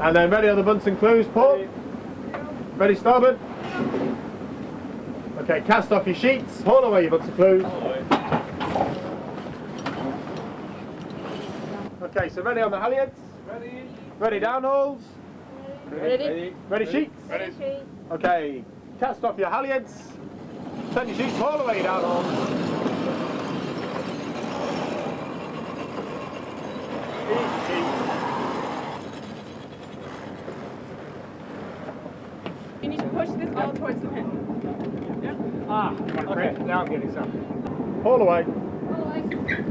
And then ready on the Bunsen clues, Paul? Ready starboard? Okay, cast off your sheets, haul away your Bunsen clues. Okay, so ready on the halyards? Ready? Ready downhauls? Ready? Ready sheets? Ready. Sheets. Okay, cast off your halyards. Send your sheets all the way downhauls. Easy sheets. You need to push this ball towards the pin. Ah, okay. Now I'm getting something. Haul away. Bring it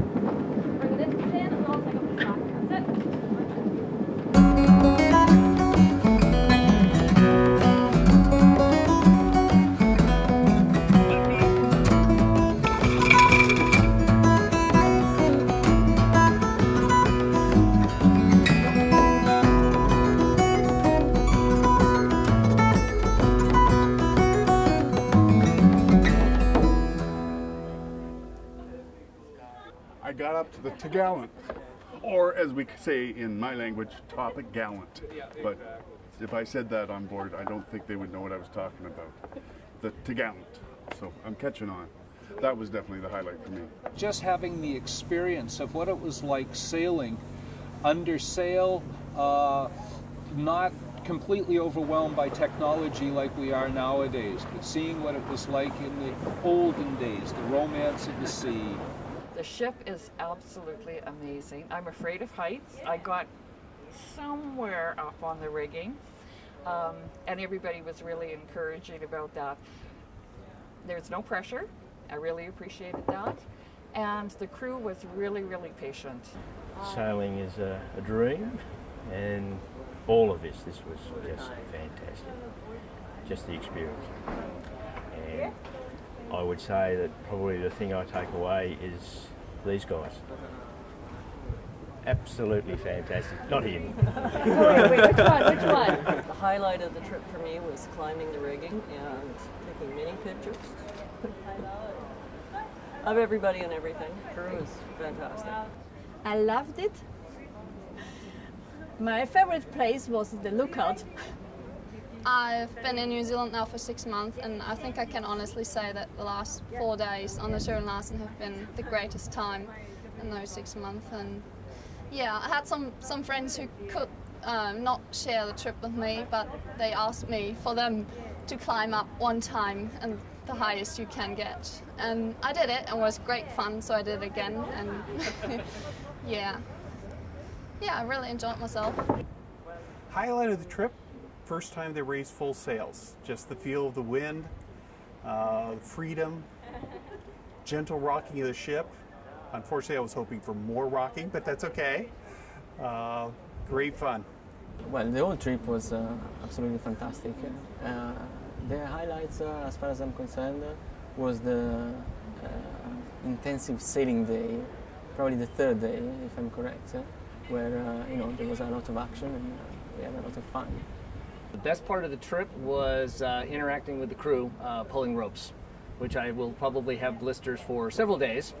I got up to the Gallant, or as we say in my language, topic gallant. But if I said that on board, I don't think they would know what I was talking about. The Gallant. So I'm catching on. That was definitely the highlight for me. just having the experience of what it was like sailing under sail, uh, not completely overwhelmed by technology like we are nowadays, but seeing what it was like in the olden days, the romance of the sea. The ship is absolutely amazing. I'm afraid of heights. I got somewhere up on the rigging, um, and everybody was really encouraging about that. There's no pressure. I really appreciated that. And the crew was really, really patient. Sailing is a, a dream, and all of this, this was just fantastic. Just the experience. And I would say that probably the thing I take away is these guys. Absolutely fantastic. Not him. Wait, wait, which one? Which one? The highlight of the trip for me was climbing the rigging and taking many pictures of everybody and everything. Crew was fantastic. I loved it. My favorite place was the lookout. I've been in New Zealand now for six months, and I think I can honestly say that the last four days on the Soren Larsen have been the greatest time in those six months. And yeah, I had some, some friends who could um, not share the trip with me, but they asked me for them to climb up one time and the highest you can get. And I did it, and it was great fun, so I did it again. And yeah, yeah, I really enjoyed myself. Highlight of the trip, first time they raised full sails. Just the feel of the wind, uh, freedom, gentle rocking of the ship. Unfortunately, I was hoping for more rocking, but that's okay. Uh, great fun. Well, the whole trip was uh, absolutely fantastic. Uh, the highlights, uh, as far as I'm concerned, was the uh, intensive sailing day, probably the third day, if I'm correct, where you know there was a lot of action and we had a lot of fun. The best part of the trip was uh, interacting with the crew, uh, pulling ropes, which I will probably have blisters for several days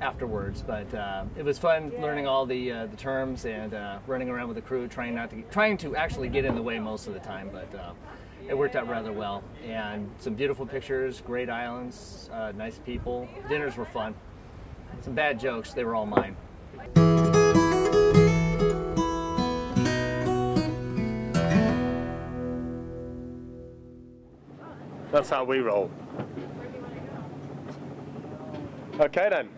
afterwards. But uh, it was fun learning all the uh, the terms and uh, running around with the crew, trying not to trying to actually get in the way most of the time. But uh, it worked out rather well, and some beautiful pictures, great islands, uh, nice people. Dinners were fun. Some bad jokes, they were all mine. That's how we roll. Okay then.